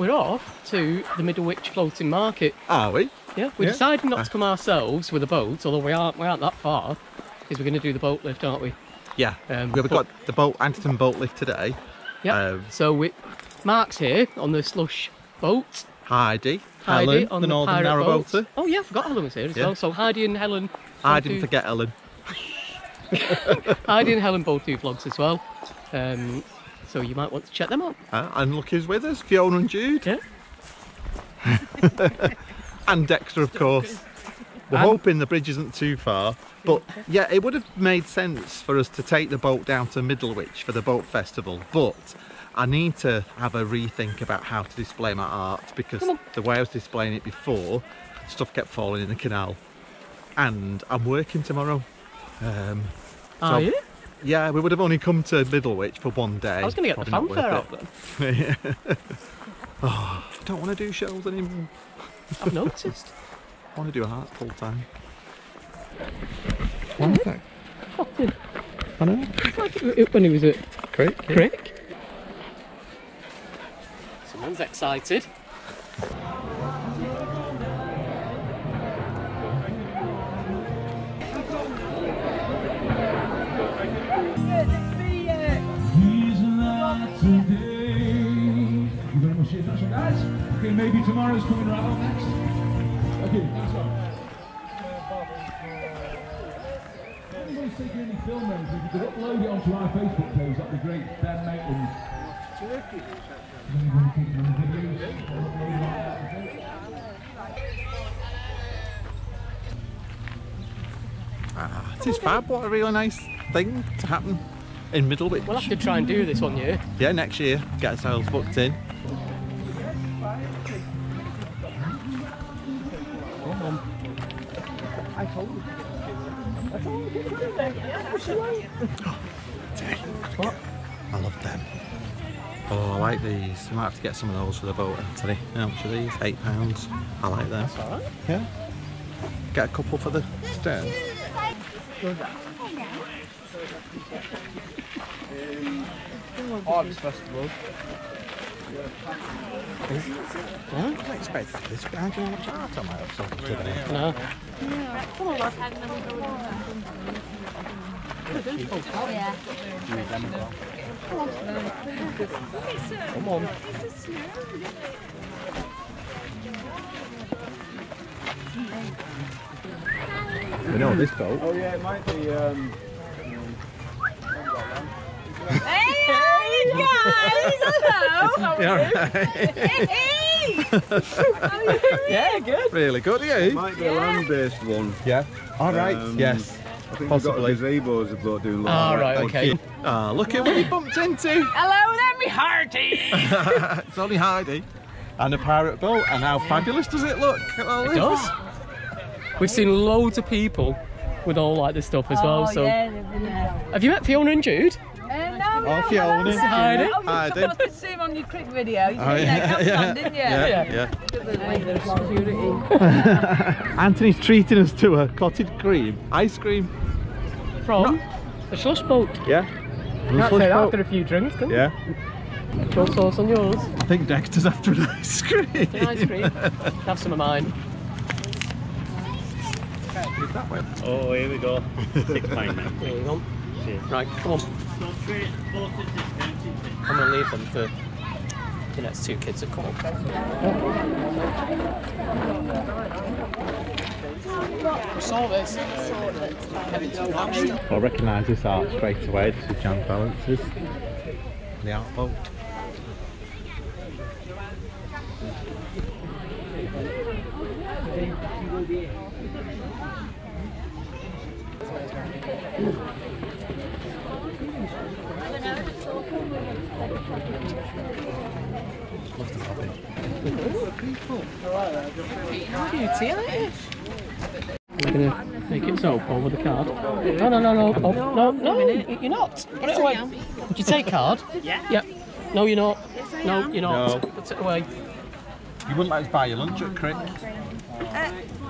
we're off to the Middlewich Floating Market. Are we? Yeah, we Yeah. decided not Ah. to come ourselves with a boat, although we aren't we aren't that far, because we're going to do the boat lift, aren't we? Yeah. Um, We've got the boat, Anderton boat lift today. Yeah. Um, so we, Mark's here on the slush boat. Heidi, Heidi Helen, on the the, Northern. Narrowboater. Oh yeah, I forgot Helen was here as Yeah. well. So Heidi and Helen. I didn't do- forget Helen. Heidi and Helen both do vlogs as well. Um, so you might want to check them out. Uh, and look who's with us, Fiona and Jude. Yeah. and Dexter, of course. We're hoping the bridge isn't too far. But yeah, it would have made sense for us to take the boat down to Middlewich for the boat festival. But I need to have a rethink about how to display my art because the way I was displaying it before, stuff kept falling in the canal. And I'm working tomorrow. Um, Are So- you? Yeah, we would have only come to Middlewich for one day. I was going to get the Probably not fanfare out then. it. oh, I don't want to do shows anymore. I've noticed. I want to do a heart full time. Fucking- I know. It's like it- when he was at Great. Crick. Someone's excited. Guys. Okay, maybe tomorrow's coming right up next. Okay, that's one. If taking any film then, if you could upload it onto our Facebook page, that'd be great. Ben Maitland. Anybody taking any videos? Upload it on. Ah, it is fab. What a really nice thing to happen in Middlewich. We'll have to try and do this one year. Yeah, next year. Get ourselves booked in. What? I love them. Oh, I like these. We might have to get some of those for the boat, Anthony. How much are these? Eight pounds. I like them. Alright. Yeah. Get a couple for the stern. Harvest Festival. Expect this. How do you know how much art I might have sold today? No. Yeah. Come on. We know this boat. Oh yeah, it might be. Um, guys! Hello! Yeah, good. Really good, it yeah. might be a land-based one. Yeah. All right. Um, yes. I think Possibly. we've got gazebos about doing Ah, like right, that. okay. Ah, look at what we bumped into. Hello there, me hearty! it's only Heidi. And a pirate boat. And how fabulous does it look? At all It this? does. We've seen loads of people with all like this stuff as well. So, yeah, they've been there. have you met Fiona and Jude? Oh, no, Fiona. well, Heidi. Oh, you Heidi. supposed to see him on your crick video. You Oh, did yeah, that, yeah, didn't you? Yeah, yeah. Anthony's treating us to a clotted cream ice cream. From the slush boat. Yeah. Can't say that after a few drinks, can you? Yeah. Put sauce on yours. I think Dexter's after an ice cream. An ice cream. Have some of mine. Oh, here we go. Six pound now. There you go. Cheers. Right, come on. I'm gonna leave them for the next two kids that come up. I recognise this art straight away. This is Jan Balances. The art boat. We're gonna make it soap over the card. No, no, no, no, oh, no, no, you're not. Put it away. Would you take card? Yeah. Yep. No, you're not. No, you're not. No. Put it away. You wouldn't let us buy your lunch at Crick? Uh,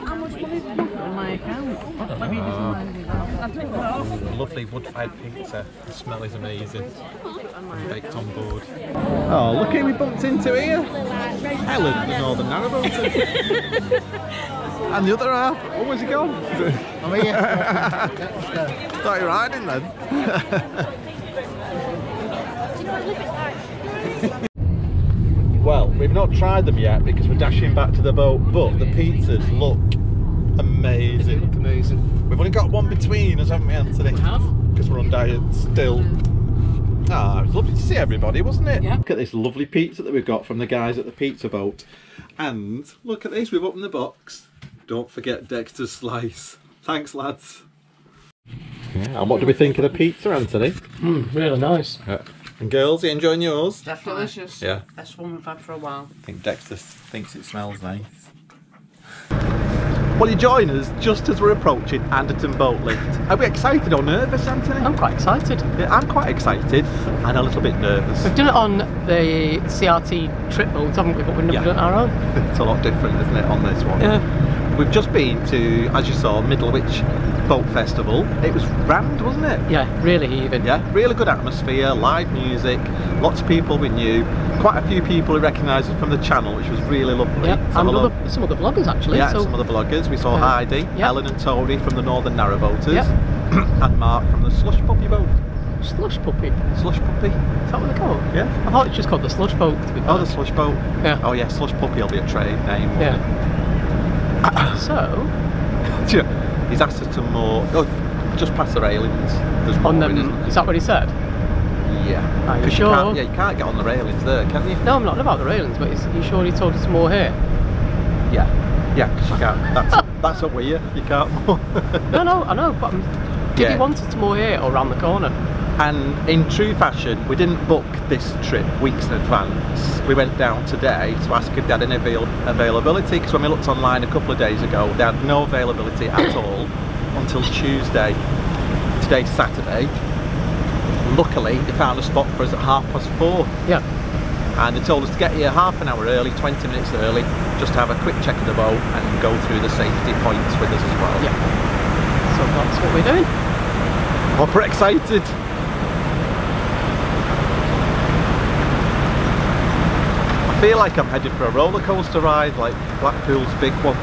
how much will it on my account? Let me just Lovely wood-fired pizza. The smell is amazing. Baked on board. Oh, look who we bumped into here. Helen, the Northern Narrowboater. and the other half, oh, where's he gone? Oh yeah. Thought you were riding then. well, we've not tried them yet because we're dashing back to the boat, but the pizzas look amazing. Look amazing. We've only got one between us, haven't we, Anthony? Because we're on diet still. Ah, it was lovely to see everybody, wasn't it? Yeah. Look at this lovely pizza that we've got from the guys at the pizza boat. And look at this, we've opened the box. Don't forget Dexter's slice. Thanks, lads. Yeah, and what do we think of the pizza, Anthony? Mm, really nice. Yeah. And girls, you enjoying yours? Definitely. Delicious. Yeah. Best one we've had for a while. I think Dexter thinks it smells nice. Well, you join us just as we're approaching Anderton Boat Lift. Are we excited or nervous, Anthony? I'm quite excited. Yeah, I'm quite excited and a little bit nervous. We've done it on the CRT trip boats, haven't we? But we've never Yeah. done it on our own. it's a lot different, isn't it, on this one? Yeah. We've just been to, as you saw, Middlewich Boat Festival. It was grand, wasn't it? Yeah, really heaving. Yeah, really good atmosphere, live music, lots of people we knew, quite a few people who recognised us from the channel, which was really lovely. Yeah, and other, some other bloggers actually. yeah, so some of the bloggers. We saw Uh, Heidi, yeah. Ellen and Tony from the Northern Narrowboaters, Yep. and Mark from the Slush Puppy Boat. slush puppy. Slush Puppy? Is that what they're called? Yeah. I thought it's just called the slush boat. To be Oh, the Slush Boat. Yeah. Oh yeah, Slush Puppy will be a trade name. Yeah. it? You He's asked us some more. Oh, just past the railings. There's on them, isn't that what he said? Yeah. Are you sure? can't, yeah, you can't get on the railings there, can you? No, I'm not about the railings, but is you sure he told us more here? Yeah. Yeah, because you can't. That's that's up with you. You can't. No, no, I know, but um, did Yeah. he want us to more here or round the corner? And in true fashion, we didn't book this trip weeks in advance. We went down today to ask if they had any avail- availability because when we looked online a couple of days ago, they had no availability at all until Tuesday. Today's Saturday. Luckily, they found a spot for us at half past four. Yeah. And they told us to get here half an hour early, 20 minutes early, just to have a quick check of the boat and go through the safety points with us as well. Yeah. So that's what we're doing. Proper excited. Feel like I'm headed for a roller coaster ride, like Blackpool's big one.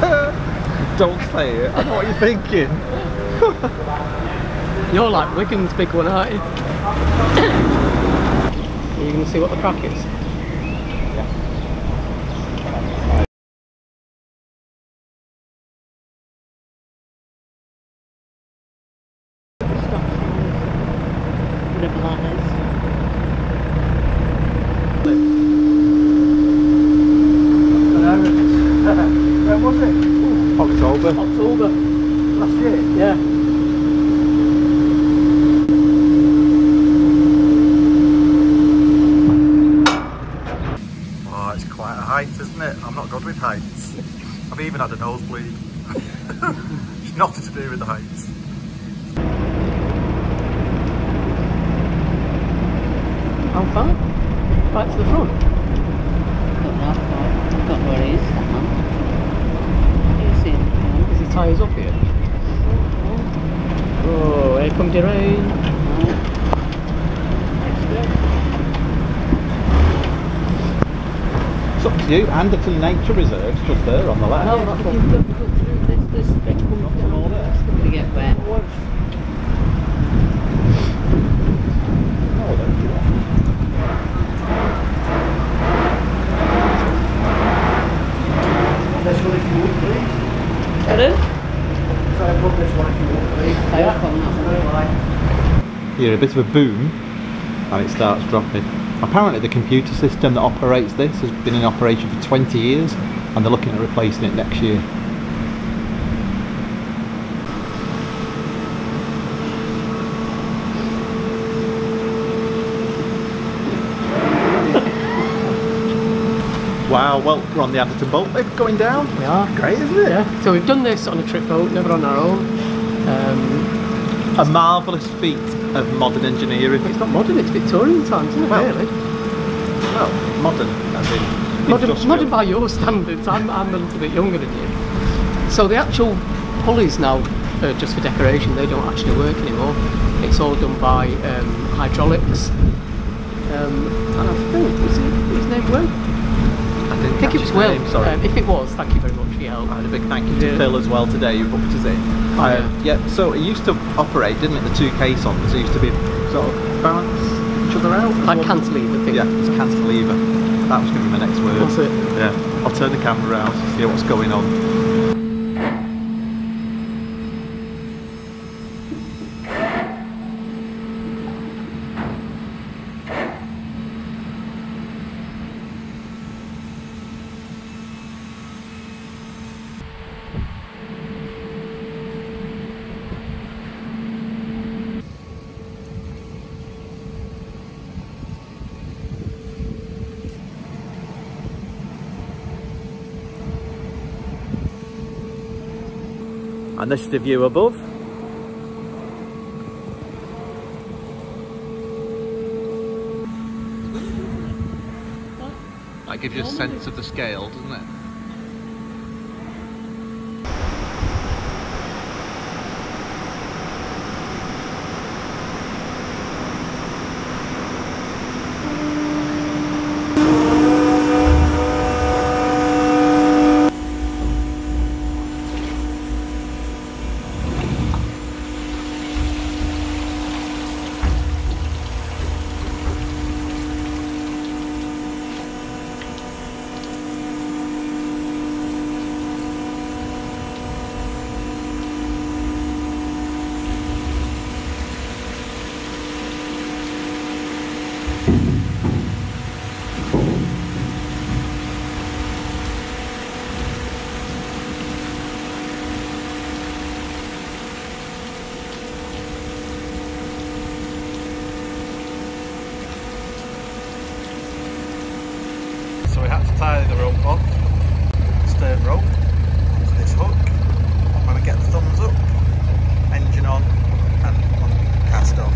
Don't say it. I know what you're thinking. You're like Wigan's big one, aren't you? Are you going to see what the crack is? Whatever that is. When was it? October. October. Last year. Yeah. Oh, it's quite a height, isn't it? I'm not good with heights. Had a nosebleed. it's nothing to do with the heights. How far? Right to the front. Got that far. Got where it is, that man. You see it? Is the tyres up here? Oh, here comes the rain. It's up to you. Anderton Nature Reserve's just there on the left. No, that's If what. you've got to go through this, this bit comes down, it's going to get wet. Oh, there you are. Pardon? I hope I'm not. Here, a bit of a boom, and it starts dropping. Apparently, the computer system that operates this has been in operation for 20 years, and they're looking at replacing it next year. Wow, well, we're on the Anderton boat lift going down. We are. Great, isn't it? Yeah. So we've done this on a trip boat, never on our own. Um, A marvellous feat of modern engineering. it's not modern, it's Victorian times, isn't it, Well, really? Well, modern, as in Modern, modern by your standards, I'm, I'm a little bit younger than you. So the actual pulleys now are just for decoration, they don't actually work anymore. It's all done by um, hydraulics. Um, and I think, is he, his name Will? I think it was Will. name, sorry. Um, if it was, thank you very much help. And a big thank you to Yeah. Phil as well today who booked us in. Oh, Um, yeah. so it used to operate, didn't it? The two caissons it used to be sort of balance each other out. Like one- cantilever thing. Yeah, it's a cantilever. That was going to be my next word. That's it. Yeah, I'll turn the camera around to see what's going on. And this is the view above. That gives you a sense of the scale, doesn't it? So we had to tie the rope off, stern rope, onto this hook. When we get the thumbs up, engine on, and on, cast off.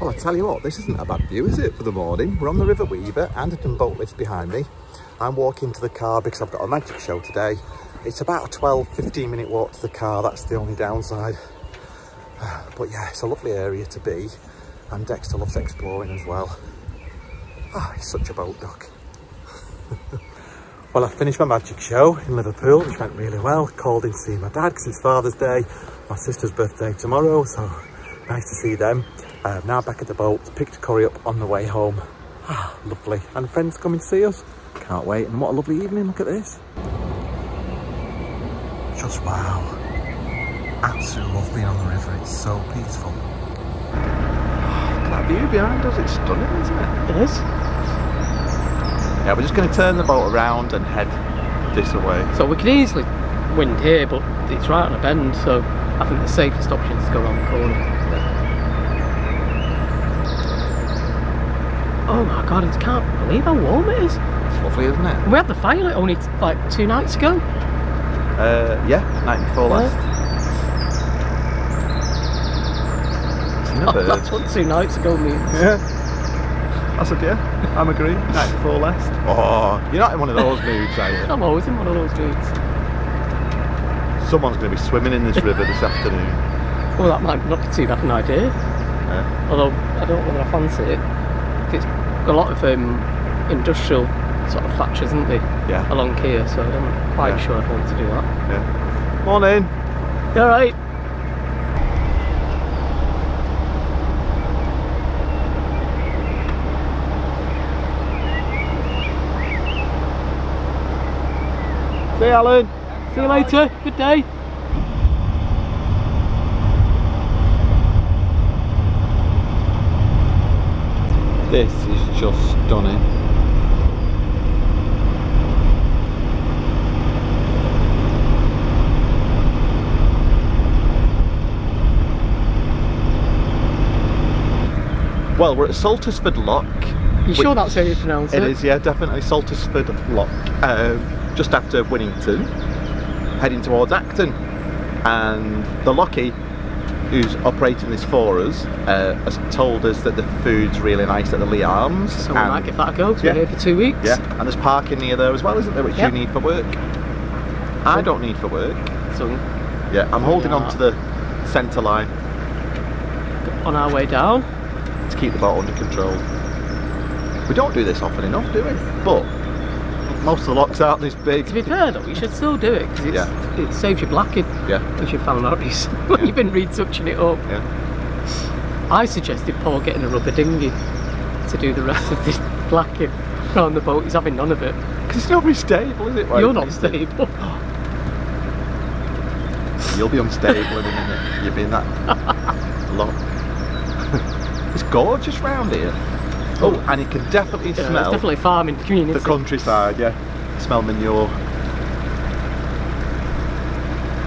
Well, I tell you what, this isn't a bad view, is it, for the morning? We're on the River Weaver, and Anderton boat lift behind me. I'm walking to the car because I've got a magic show today. It's about a 12, 15 minute walk to the car, that's the only downside. But yeah, it's a lovely area to be, and Dexter loves exploring as well. Ah, he's such a boat duck. well, I finished my magic show in Liverpool, which went really well. Called in to see my dad because it's Father's Day, my sister's birthday tomorrow, so nice to see them. Uh, now back at the boat, picked Corey up on the way home. Ah, lovely. And friends coming to see us. Can't wait. And what a lovely evening, look at this. Just wow. Absolutely love being on the river, it's so peaceful. Look at that view behind us, it's stunning, isn't it? It is. Yeah, we're just going to turn the boat around and head this away. So we could easily wind here, but it's right on a bend, so I think the safest option is to go around the corner. Oh my god, I can't believe how warm it is. It's lovely, isn't it? We had the fire like only like two nights ago. Uh, yeah, night before Yeah. last. Oh, that's what two nights ago means. Yeah. I said, yeah, I'm agreeing. Night before last. Oh, you're not in one of those moods, are you? I'm always in one of those moods. Someone's going to be swimming in this river this afternoon. Well, that might not be too bad an idea. Yeah. Although I don't know whether I fancy it. It's got a lot of um, industrial sort of thatch, isn't there? Yeah. Along here, so I'm quite Yeah. sure I'd want to do that. Yeah. Morning. You alright? See you, Alan. See you later. Good day. This is just stunning. Well, we're at Saltersford Lock. You sure that's how you pronounce it? It is, yeah, definitely Saltersford Lock. Um, just after Winnington, heading towards Acton. And the Lockie who's operating this for us, uh, has told us that the food's really nice at the Leigh Arms. So we and- might give that a go, 'cause Yeah. we're here for two weeks. Yeah, and there's parking near there as well, isn't there, which Yep. you need for work. I don't need for work. So Yeah, I'm holding on to the centre line on our way down, to keep the boat under control. We don't do this often enough, do we? But most of the locks aren't this big. to be fair though, you should still do it because Yeah. it saves you blacking, Yeah, as you found out recently. Yeah. You've been retouching it up. yeah. I suggested Paul getting a rubber dinghy to do the rest of this blacking around the boat. He's having none of it. Because it's not very stable, is it? Why You're not stable. You'll be unstable in a minute. You'll be in that lock. it's gorgeous round here. Oh, and you can definitely Yeah, it's smell definitely farming community. the countryside. Yeah, smell manure.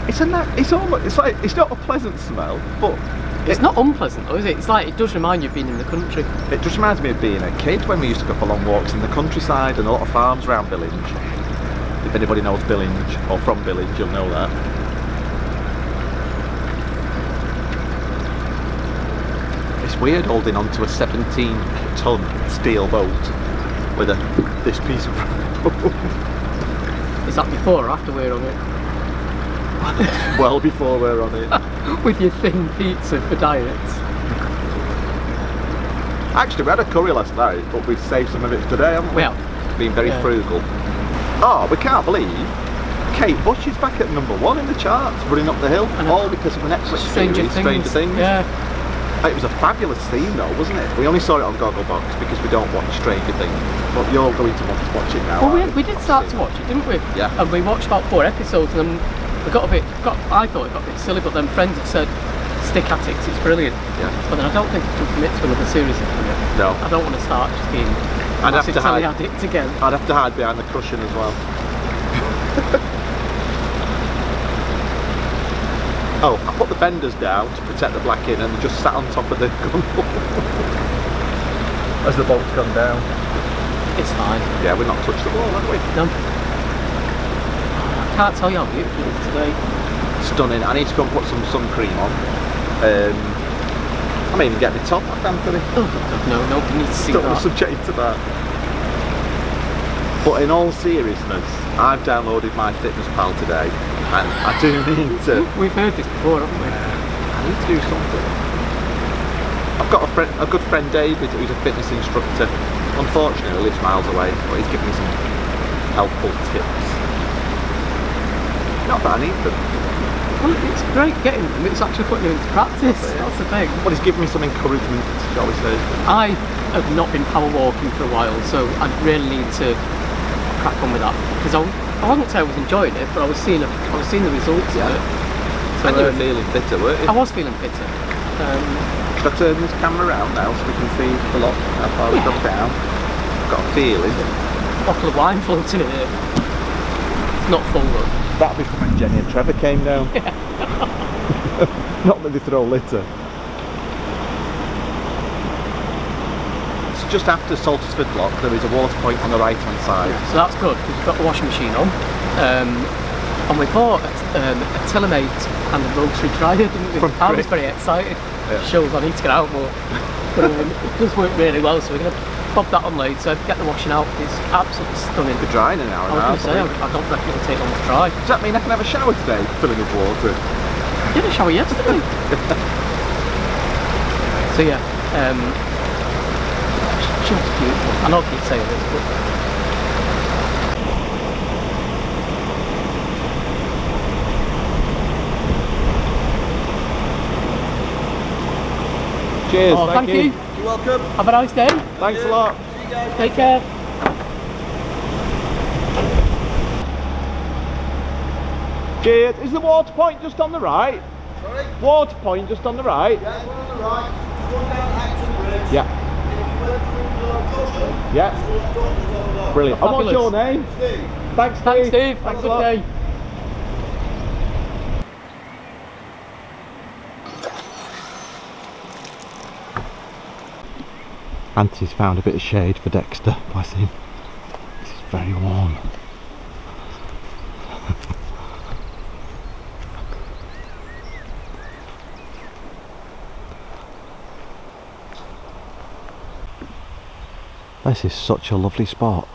It's a na- it's almost it's like it's not a pleasant smell, but It's not unpleasant though, is it? It's like it does remind you of being in the country. It just reminds me of being a kid when we used to go for long walks in the countryside and a lot of farms around Billinge. If anybody knows Billinge or from Billinge, you'll know that. It's weird holding on to a 17 ton steel boat with a this piece of Is that before or after we're on it? well before we're on it. With your thin pizza for diets. Actually, we had a curry last night, but we've saved some of it today, haven't we? Well, Being very yeah. frugal. Oh, we can't believe Kate Bush is back at number one in the charts, running up the hill, all because of an Netflix Stranger series, Things. Stranger Things. Yeah. It was a fabulous theme though, wasn't it? We only saw it on Gogglebox because we don't watch Stranger Things, but you're going to want to watch it now. Well, we, we did start to watch it, didn't we? Yeah. And we watched about four episodes, and we got a bit. Got, I thought it got a bit silly, but then friends have said, "Stick at it, it's brilliant." Yeah. But then I don't think we can commit to another series of it. No. I don't want to start just being I'd have to hide. addict again. I'd have to hide behind the cushion as well. oh, I put the fenders down to protect the black in and just sat on top of the gunwale as the boat's gone down. It's fine. Yeah, we've not touched the wall, have we? No. I can't tell you how beautiful it is today. Stunning. I need to go and put some sun cream on. Um, I may even get my top off, Anthony. Oh God, no, nobody needs to see Don't want that. to subject to that. But in all seriousness, I've downloaded my Fitness Pal today, and I do need to. We've heard this before, haven't we? I need to do something. I've got a friend, a good friend David, who's a fitness instructor. Unfortunately, lives miles away, but he's given me some helpful tips. Not that I need them, Well, it's great getting them. It's actually putting them into practice. That's the thing. but he's given me some encouragement, shall we say. I have not been power walking for a while, so I really need to crack on with that because I, I wouldn't say I was enjoying it, but I was seeing a, I was seeing the results Yeah. of it. So, and you were um, feeling fitter, weren't you? I was feeling fitter. Um, Should I turn this camera around now so we can see the lot, how far we've gone down? I've got a feeling. a bottle of wine floating in here. It's not full though. That'd be from when Jenny and Trevor came down. Not that they throw litter. Just after Saltersford Lock, there is a water point on the right hand side. So that's good because we've got the washing machine on. Um, and we bought a, um, a Telemate and a rotary dryer, didn't we? From I was very excited. Yeah. Shows I need to get out more. But um, it does work really well, so we're going to bob that on later, get the washing out. It's absolutely stunning. We're drying in an hour I was going to say, I I don't reckon it'll take long to dry. Does that mean I can have a shower today, filling with water? I did a shower yesterday. so yeah, um, it's just beautiful. I know I keep saying this, but Cheers. Oh, thank you. You're welcome. have a nice day. Thanks a lot. Take care. Cheers. Is the water point just on the right? Sorry? Water point just on the right? Yeah, one on the right, one down Acton Bridge. Yeah. Yeah. Brilliant. And what's your name? Steve. Thanks, Steve. Thanks, Steve. Have a Thanks good day. Anthony's found a bit of shade for Dexter, bless him. This is very warm. This is such a lovely spot.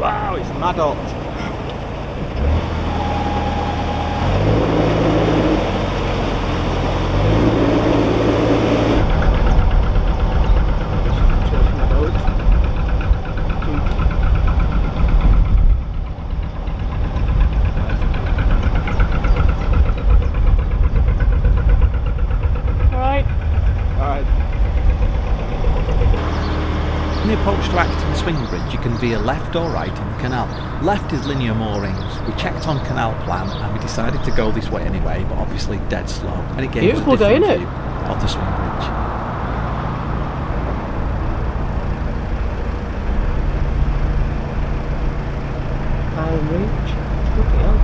Wow, it's mad hot. Right. When you approach to Acton Swing Bridge, veer left or right on the canal. Left is linear moorings. We checked on canal plan and we decided to go this way anyway, but obviously dead slow. And it gave Beautiful us a day, different innit? view of the swing bridge. Iron Reach. Bloody hell.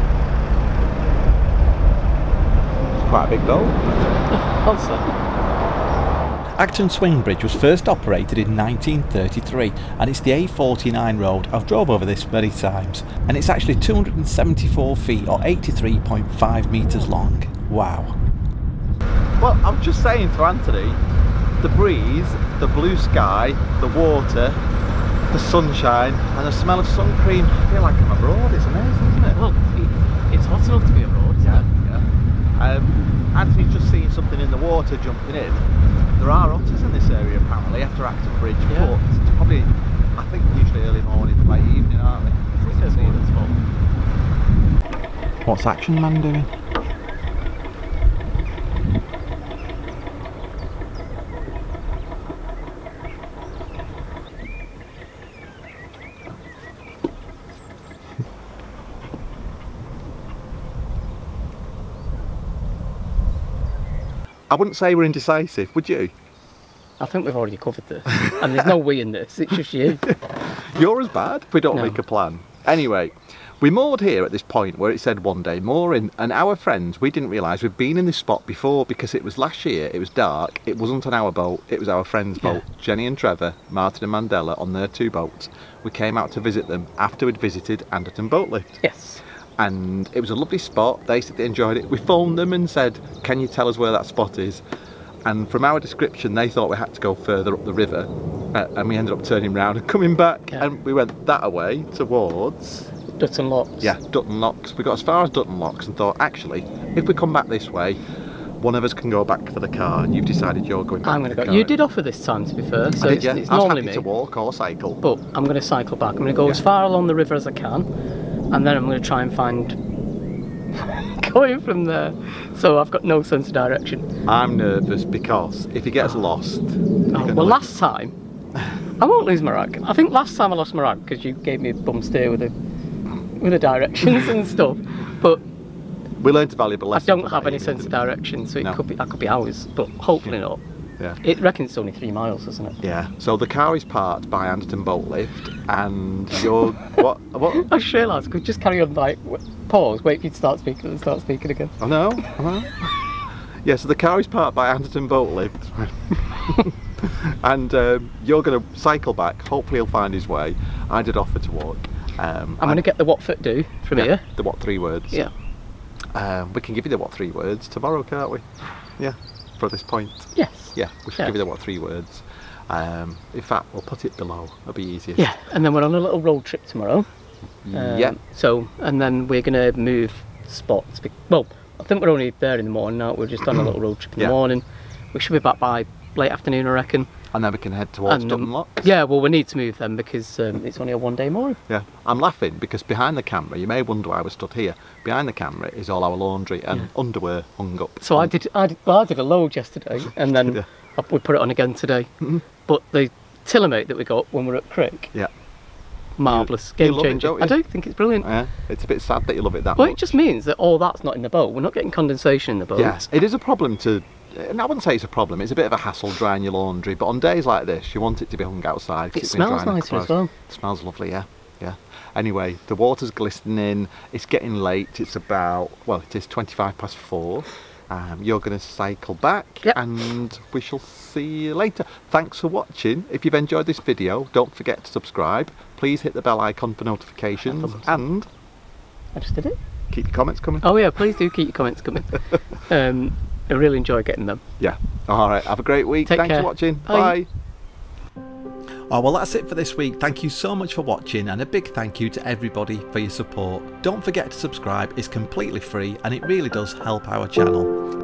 Quite a big boat. Awesome. Acton Swing Bridge was first operated in 1933 and it's the A49 road. I've drove over this many times and it's actually 274 feet or 83.5 metres long. Wow. Well, I'm just saying to Anthony, the breeze, the blue sky, the water, the sunshine and the smell of sun cream. I feel like I'm abroad, it's amazing, isn't it? Well, it- it's hot enough to be abroad, isn't it? yeah. Um, Anthony's just seen something in the water jumping in. There are otters in this area apparently after Acton Bridge, Yeah. but it's probably, I think usually early morning to late evening, aren't they? I think there's one. What's Action Man doing? I wouldn't say we're indecisive, would you? I think we've already covered this. and there's no we in this, it's just you. You're as bad if we don't No. make a plan. Anyway, we moored here at this point where it said one day mooring, and our friends, we didn't realise we'd been in this spot before because it was last year, it was dark, it wasn't on our boat, it was our friend's Yeah. boat, Jenny and Trevor, Martin and Mandela on their two boats. We came out to visit them after we'd visited Anderton Boat Lift. Yes. And it was a lovely spot, they said they enjoyed it. We phoned them and said, Can you tell us where that spot is? And from our description, they thought we had to go further up the river, uh, and we ended up turning round and coming back, Yeah. and we went that way towards Dutton locks. yeah Dutton Locks. We got as far as Dutton Locks and thought, actually, if we come back this way, one of us can go back for the car. And you've decided you're going back. I'm going to go. car. You did offer this time, to be fair, so did, it's, yeah. it's I was normally happy me. to walk or cycle. But I'm going to cycle back. I'm going to go as far along the river as I can, and then I'm going to try and find going from there. So I've got no sense of direction. I'm nervous because if he gets lost, Oh, well, last time I won't lose my rag. I think last time I lost my rag because you gave me a bum steer with the with the directions and stuff. But we learned a valuable lesson. I don't have any sense of direction, so it No. could be I could be hours, but hopefully not. Yeah. It reckons it's only three miles, doesn't it? Yeah. So the car is parked by Anderton Boat Lift, and you're what? What? I just realised could just carry on like pause, wait for you to start speaking, and start speaking again. I know. I know. Yeah. So the car is parked by Anderton Boat Lift, and um, you're going to cycle back. Hopefully, he'll find his way. I did offer to walk. Um, I'm going to get the what three words from yeah, here. the what three words? Yeah. Um, we can give you the what three words tomorrow, can't we? Yeah. For this point. Yes. Yeah. We should Yeah. give you the what three words. Um, in fact, we'll put it below. It'll be easier. Yeah, and then we're on a little road trip tomorrow. Um, yeah. So, and then we're going to move spots. Well, I think we're only there in the morning now. We're just on a little road trip in Yeah. the morning. We should be back by late afternoon, I reckon. And then we can head towards um, Locks. Yeah, well, we need to move them because um, it's only a one day mooring. Yeah, I'm laughing because behind the camera, you may wonder why we're stood here. Behind the camera is all our laundry and underwear hung up. So I did, I did, well, I did a load yesterday, and then Yeah. I- we put it on again today. But the Tillamate that we got when we were at Crick, Yeah, marvellous, game it, changer. don't you? I do think it's brilliant. Yeah, it's a bit sad that you love it that Well, much. it just means that all that's not in the boat. We're not getting condensation in the boat. Yeah, it is a problem to. And I wouldn't say it's a problem. It's a bit of a hassle drying your laundry, but on days like this, you want it to be hung outside. It smells nicer as well. smells lovely, yeah, yeah. Anyway, the water's glistening. It's getting late. It's about well, it is twenty-five past four. Um, you're going to cycle back, Yep. and we shall see you later. Thanks for watching. If you've enjoyed this video, don't forget to subscribe. Please hit the bell icon for notifications, and I just did it. keep your comments coming. Oh yeah, please do keep your comments coming. um, I really enjoy getting them. Yeah. All right. Have a great week. Take Thanks care. for watching. Bye. Bye. Oh, well, that's it for this week. Thank you so much for watching, and a big thank you to everybody for your support. Don't forget to subscribe, it's completely free and it really does help our channel.